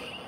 you